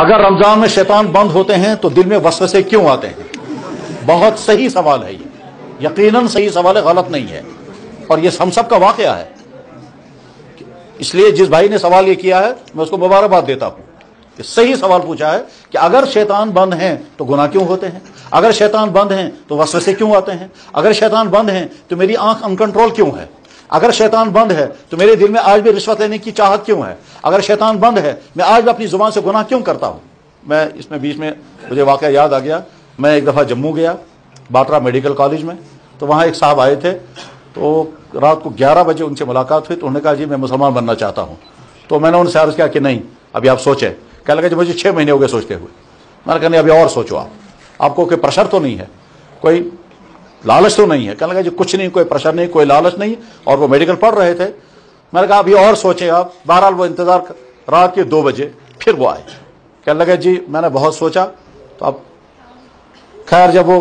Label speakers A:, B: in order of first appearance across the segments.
A: अगर रमज़ान में शैतान बंद होते हैं तो दिल में वसवसे क्यों आते हैं? बहुत सही सवाल है ये। यकीनन सही सवाल है, गलत नहीं है। और ये हम सब का वाकया है। इसलिए जिस भाई ने सवाल ये किया है, मैं उसको मुबारकबाद देता हूँ कि सही सवाल पूछा है कि अगर शैतान बंद हैं तो गुनाह क्यों होते हैं? अगर शैतान बंद हैं तो वसवसे क्यों आते हैं? अगर शैतान बंद हैं तो मेरी आँख अनकंट्रोल क्यों है? अगर शैतान बंद है तो मेरे दिल में आज भी रिश्वत लेने की चाहत क्यों है? अगर शैतान बंद है, मैं आज भी अपनी ज़ुबान से गुनाह क्यों करता हूँ? मैं इसमें बीच में, मुझे वाक़ याद आ गया, मैं एक दफ़ा जम्मू गया बाटरा मेडिकल कॉलेज में तो वहाँ एक साहब आए थे तो रात को 11 बजे उनसे मुलाकात हुई तो उन्होंने कहा, जी, मैं मुसलमान बनना चाहता हूँ। तो मैंने उनसे अर्ज़ किया कि नहीं, अभी आप सोचें। कह लगा, जी, मुझे छः महीने हो गए सोचते हुए। मैंने कहा, नहीं, अभी और सोचो आप। आपको कोई प्रेशर तो नहीं है? कोई लालच तो नहीं है। कहने लगा, जी, कुछ नहीं, कोई प्रेशर नहीं, कोई लालच नहीं। और वो मेडिकल पढ़ रहे थे। मैंने कहा, अभी और सोचे आप। बहरहाल वो इंतज़ार रात के दो बजे फिर वो आए। कहने लगे, जी, मैंने बहुत सोचा तो अब खैर, जब वो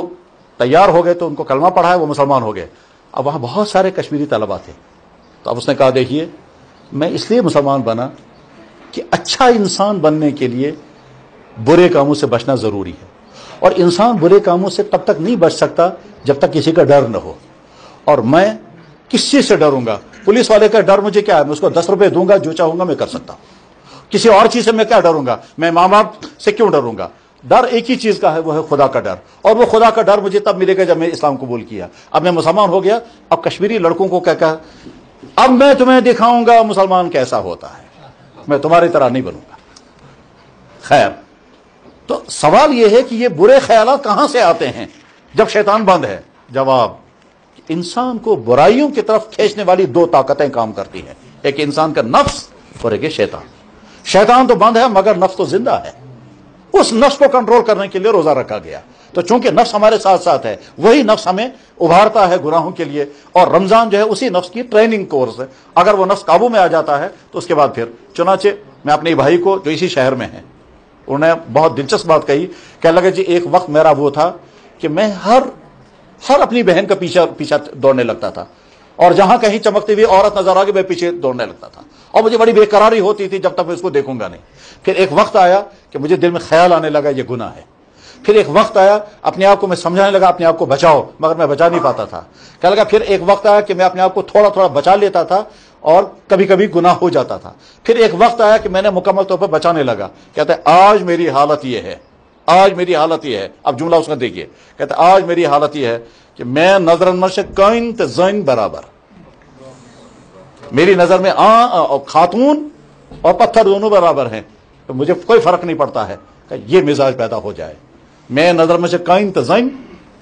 A: तैयार हो गए तो उनको कलमा पढ़ा है वो मुसलमान हो गए। अब वहाँ बहुत सारे कश्मीरी तलबा थे। तो अब उसने कहा, देखिए, मैं इसलिए मुसलमान बना कि अच्छा इंसान बनने के लिए बुरे कामों से बचना ज़रूरी है। और इंसान बुरे कामों से तब तक नहीं बच सकता जब तक किसी का डर न हो। और मैं किस चीज़ से डरूँगा? पुलिस वाले का डर मुझे क्या है? मैं उसको दस रुपए दूँगा, जो चाहूँगा मैं कर सकता किसी और चीज़ से मैं क्या डरूँगा? मैं माँ बाप से क्यों डरूँगा? डर एक ही चीज़ का है, वो है खुदा का डर। और वो खुदा का डर मुझे तब मिलेगा जब मैं इस्लाम कबूल किया। अब मैं मुसलमान हो गया, अब कश्मीरी लड़कों को क्या कहा? अब मैं तुम्हें दिखाऊँगा मुसलमान कैसा होता है। मैं तुम्हारी तरह नहीं बनूँगा। खैर तो सवाल यह है कि ये बुरे ख्याल कहाँ से आते हैं? जब शैतान बंद है। जवाब, इंसान को बुराइयों की तरफ़ खींचने वाली दो ताकतें काम करती हैं। एक इंसान का नफ्स और एक शैतान। शैतान तो बंद है, मगर नफ्स तो ज़िंदा है। उस नफ्स को कंट्रोल करने के लिए रोजा रखा गया। तो चूँकि नफ्स हमारे साथ साथ है, वही नफ्स हमें उभारता है गुनाहों के लिए, और रमज़ान जो है उसी नफ्स की ट्रेनिंग कोर्स है। अगर वो नफ्स काबू में आ जाता है तो उसके बाद फिर, चुनाचे, मैं अपने भाई को, जो इसी शहर में है उन्होंने बहुत दिलचस्प बात कही। कह लगे, जी, एक वक्त मेरा वो था कि मैं हर हर अपनी बहन का पीछा पीछा दौड़ने लगता था। और जहाँ कहीं चमकती हुई औरत नज़र आ गई, मैं पीछे दौड़ने लगता था। और मुझे बड़ी बेकरारी होती थी जब तक मैं उसको देखूँगा नहीं। फिर एक वक्त आया कि मुझे दिल में ख्याल आने लगा, ये गुना है। फिर एक वक्त आया, अपने आप को मैं समझाने लगा, अपने आप को बचाओ। मगर मैं बचा नहीं पाता था। कह लगा, फिर एक वक्त आया कि मैं अपने आप को थोड़ा थोड़ा बचा लेता था और कभी कभी गुनाह हो जाता था। फिर एक वक्त आया कि मैंने मुकम्मल तौर पर बचाने लगा। कहते, आज मेरी हालत यह है। आज मेरी हालत यह है। अब जुमला उसका देखिए। कहते, आज मेरी हालत यह है कि मैं नज़र से कौन जैन बराबर। मेरी नज़र में आ और खातून और पत्थर दोनों बराबर हैं। तो मुझे कोई फ़र्क नहीं पड़ता है ये मिजाज पैदा हो जाए। मैं नज़र में से कौन तजैन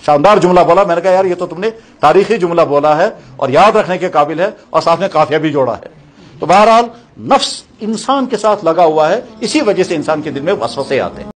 A: शानदार जुमला बोला। मैंने कहा, यार, ये तो तुमने तारीखी जुमला बोला है और याद रखने के काबिल है और साथ में काफिया भी जोड़ा है। तो बहरहाल, नफ्स इंसान के साथ लगा हुआ है। इसी वजह से इंसान के दिल में वसवसे आते हैं।